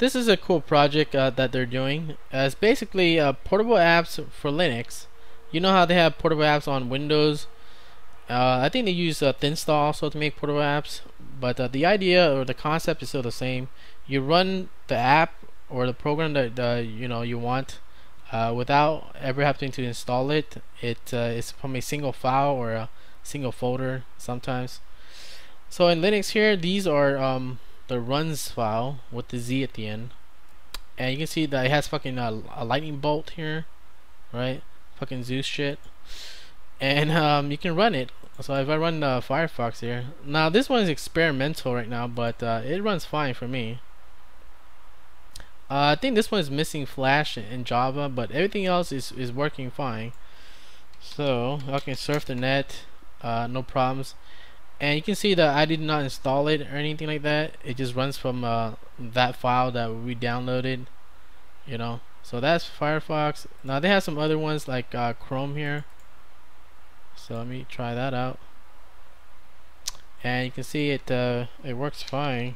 this is a cool project uh, that they're doing. Uh, it's basically uh, portable apps for Linux. You know how they have portable apps on Windows. Uh, I think they use uh, Thinstall also to make portable apps, but uh, the idea or the concept is still the same. You run the app or the program that you know you want without ever having to install it. It is from a single file or a single folder sometimes. So in Linux here, these are um, the RUNZ file with the Z at the end, and you can see that it has fucking uh, a lightning bolt here, right? Fucking Zeus shit, and um, you can run it. So if I run uh, Firefox here. Now this one is experimental right now but uh, it runs fine for me. Uh, I think this one is missing Flash and Java but everything else is, is working fine. So I can surf the net uh, no problems and you can see that I did not install it or anything like that. It just runs from uh, that file that we downloaded you know? So that's Firefox. Now they have some other ones like uh, Chrome here. So let me try that out. And you can see it uh, it works fine.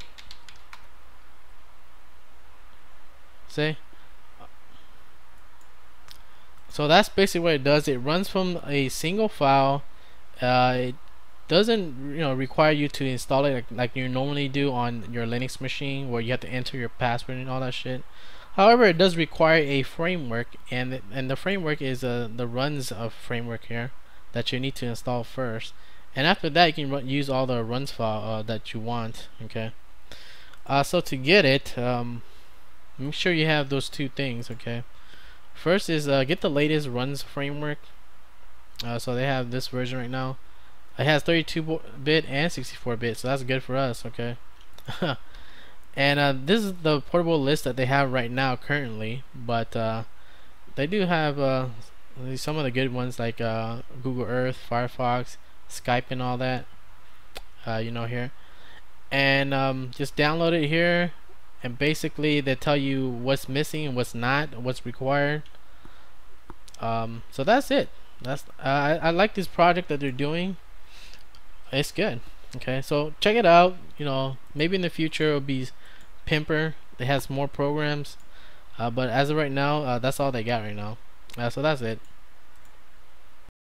See? So that's basically what it does. It runs from a single file. Uh, it doesn't you know require you to install it like, like you normally do on your Linux machine where you have to enter your password and all that shit. However it does require a framework and and the framework is uh, the RUNZ of framework here that you need to install first. And after that you can run, use all the RUNZ file uh, that you want okay? Uh, so to get it um, make sure you have those two things okay? First is uh, get the latest RUNZ framework. Uh, so they have this version right now it has 32 bit and 64 bit so that's good for us okay and uh, this is the portable list that they have right now currently but uh, they do have uh, some of the good ones like uh, Google Earth, Firefox, Skype, and all that. Uh, you know here, and um, just download it here, and basically they tell you what's missing and what's not, what's required. Um, so that's it. That's I, I like this project that they're doing. It's good. Okay, so check it out. You know, maybe in the future it'll be Pimper. It has more programs, uh, but as of right now, uh, that's all they got right now. Uh, so that's it.